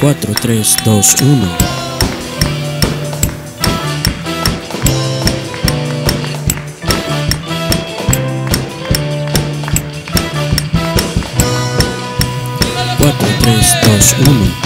4, 3, 2, 1. Cuatro, tres, dos, uno.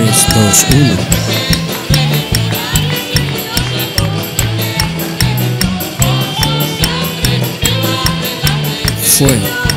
3, 2, 1. Fue.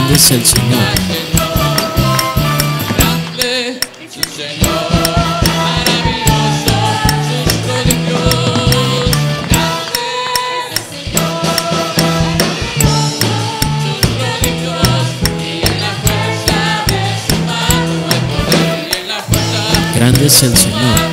Grande es el Señor, grande es el Señor, maravilloso sus colegios, grande es el Señor, sus colegios y en la fuerza de su pan, el poder y en la fuerza. Grande es el Señor.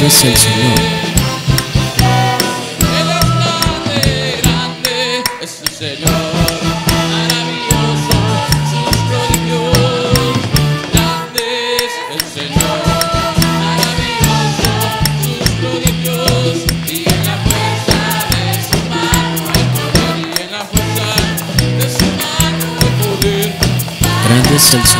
Es el Señor. Grande es el Señor, maravilloso sus prodigios. Grande es el Señor, maravilloso sus prodigios. Y en la fuerza de su mano de poder y en la fuerza de su mano de poder. Grande es el Señor.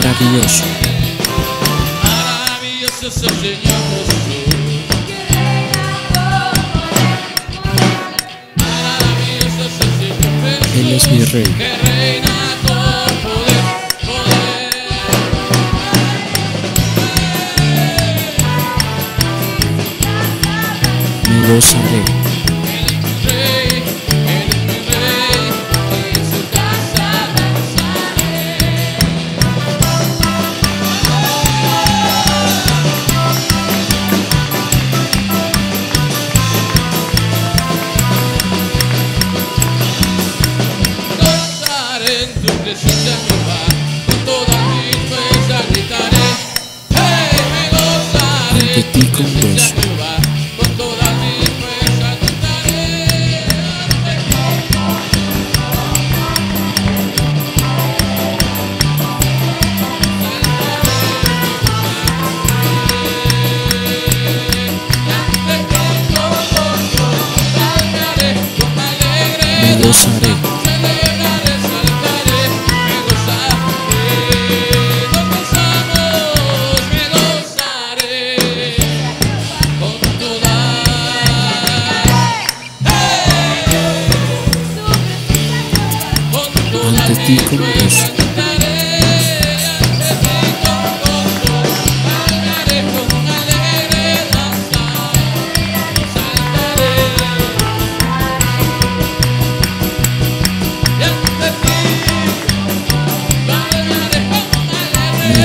maravilloso. Maravilloso es el Señor Jesús. Él es mi rey. Que reina poder, poder.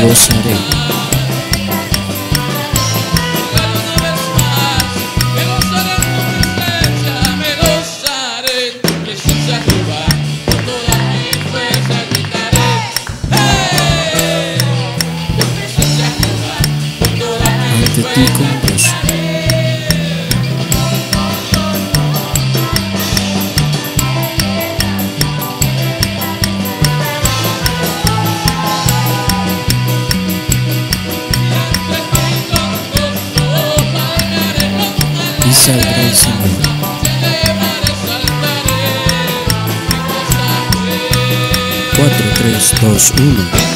gozaré. Ante ti con gozo. saldrá el Señor. Cuatro, tres, dos, uno.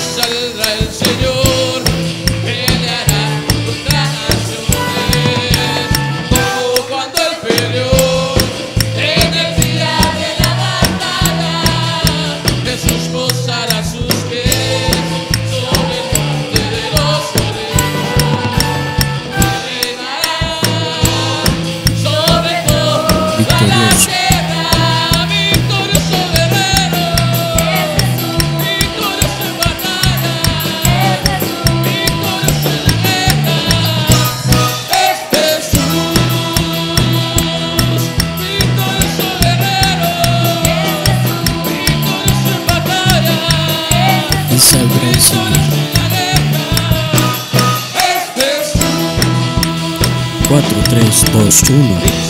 those tumors.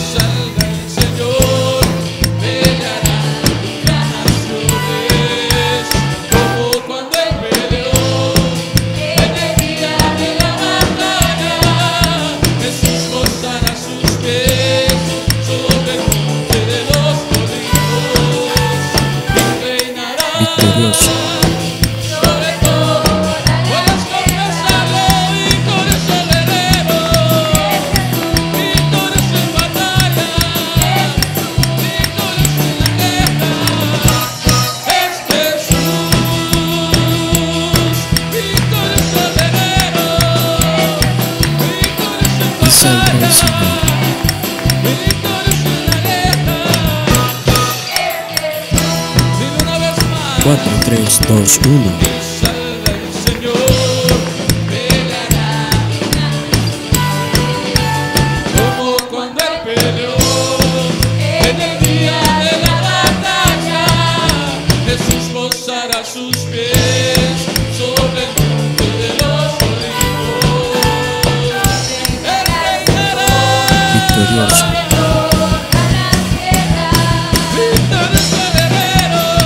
sangue para o Senhor. Quatro, três, dois, um. Victorioso. Victorioso guerrero,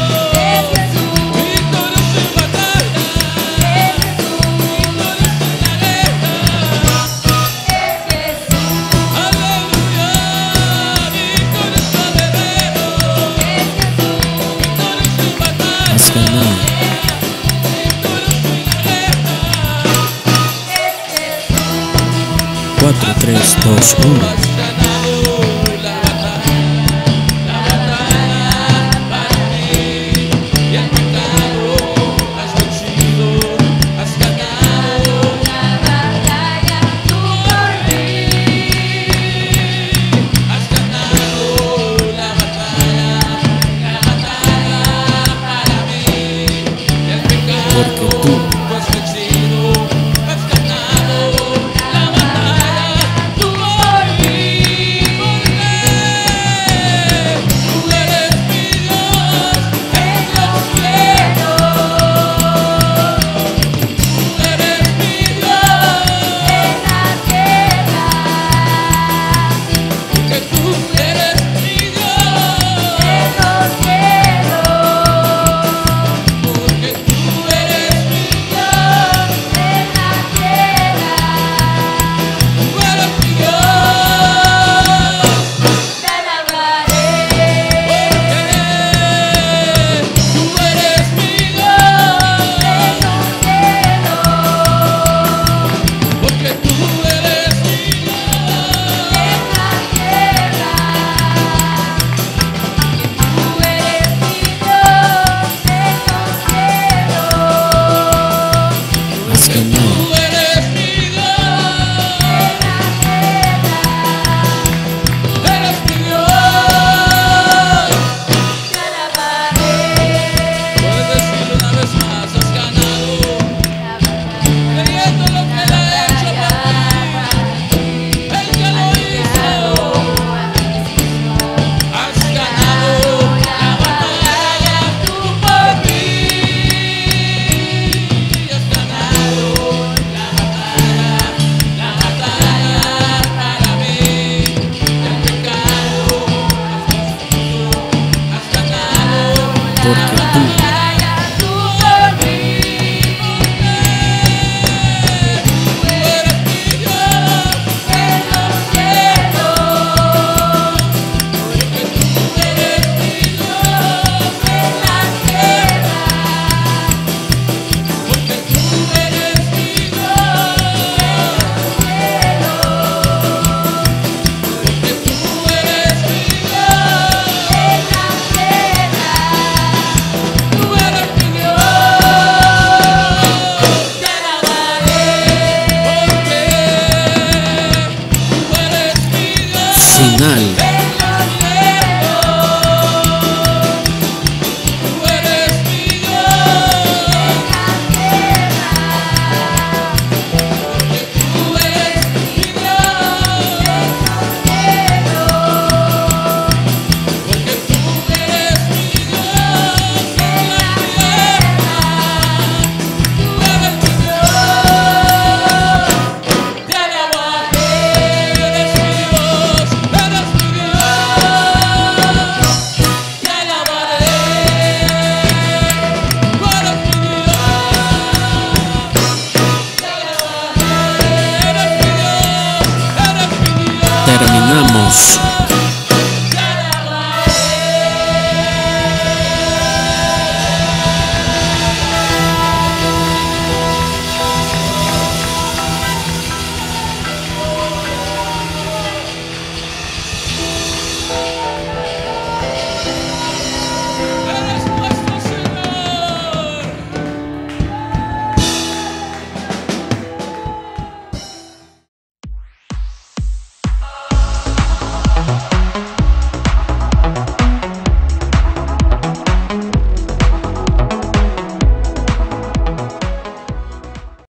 do.